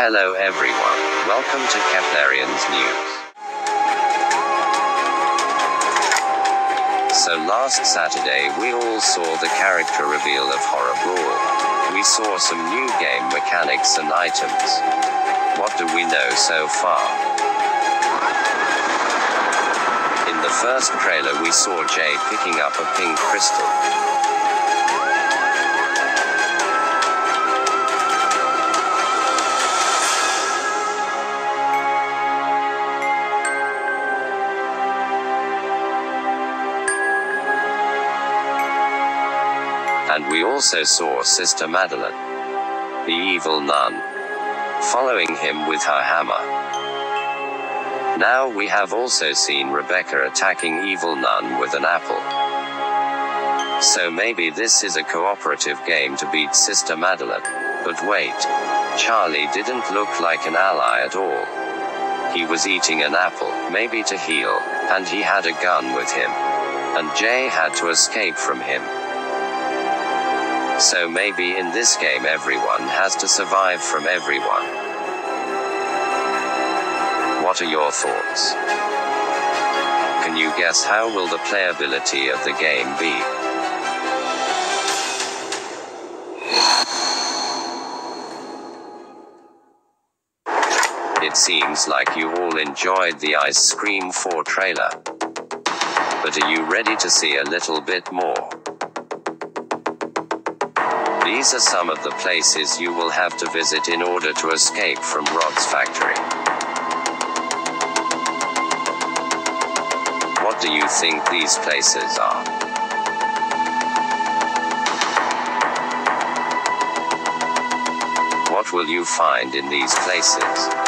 Hello everyone, welcome to Keplerians News. So last Saturday we all saw the character reveal of Horror Brawl. We saw some new game mechanics and items. What do we know so far? In the first trailer we saw Jay picking up a pink crystal. And we also saw Sister Madeline, the evil nun, following him with her hammer. Now we have also seen Rebecca attacking evil nun with an apple. So maybe this is a cooperative game to beat Sister Madeline. But wait, Charlie didn't look like an ally at all. He was eating an apple, maybe to heal, and he had a gun with him. And Jay had to escape from him. So maybe in this game everyone has to survive from everyone. What are your thoughts? Can you guess how will the playability of the game be? It seems like you all enjoyed the Ice Scream 4 trailer. But are you ready to see a little bit more? These are some of the places you will have to visit in order to escape from Rod's factory. What do you think these places are? What will you find in these places?